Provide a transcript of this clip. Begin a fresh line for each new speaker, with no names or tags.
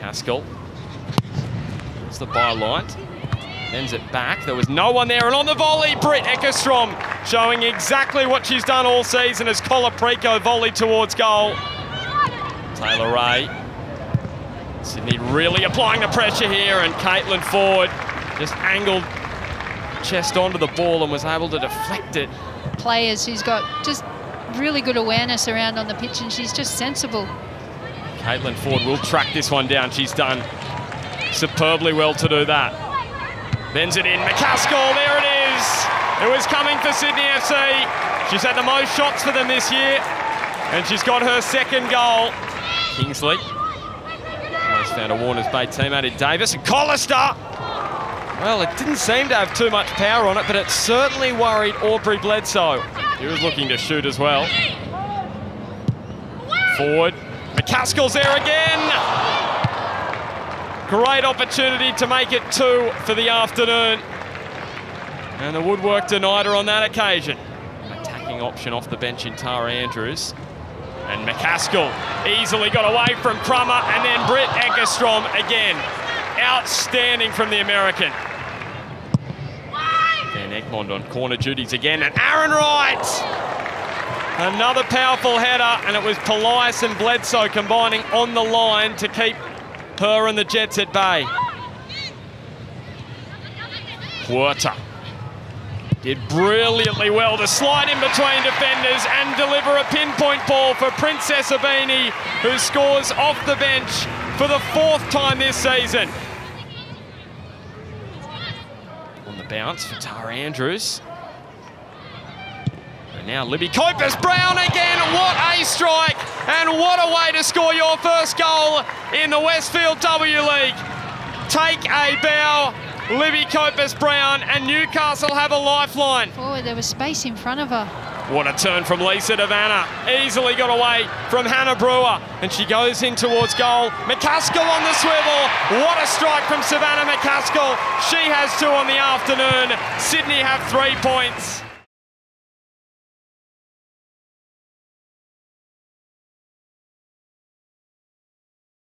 Haskell. It's the byline. Ends it back. There was no one there. And on the volley, Britt Eckerstrom showing exactly what she's done all season as Colaprico volleyed towards goal. Taylor Ray. Sydney really applying the pressure here and Caitlin Foord just angled chest onto the ball and was able to deflect it.
Players who's got just really good awareness around on the pitch and she's just sensible.
Caitlin Foord will track this one down. She's done superbly well to do that. Bends it in. McCaskill, there it is. It was coming for Sydney FC. She's had the most shots for them this year, and she's got her second goal. Kingsley. Almost found a Warner's Bay teammate in Davis. And Collister. Well, it didn't seem to have too much power on it, but it certainly worried Aubrey Bledsoe. He was looking to shoot as well. Forward. McCaskill's there again. Great opportunity to make it two for the afternoon. And the woodwork denied her on that occasion. Attacking option off the bench in Tara Andrews. And McCaskill easily got away from Crummer and then Britt Eckerstrom again. Outstanding from the American. Van Egmond on corner duties again. And Arin Wright Another powerful header, and it was Polias and Bledsoe combining on the line to keep her and the Jets at bay. Huerta did brilliantly well to slide in between defenders and deliver a pinpoint ball for Princess Ibini, who scores off the bench for the fourth time this season. On the bounce for Tara Andrews. Now Libby Copus Brown again. What a strike and what a way to score your first goal in the Westfield W League. Take a bow, Libby Copus Brown, and Newcastle have a lifeline.
Forward, there was space in front of her.
What a turn from Lisa De Vanna. Easily got away from Hannah Brewer. And she goes in towards goal. McCaskill on the swivel. What a strike from Savannah McCaskill. She has two on the afternoon. Sydney have three points.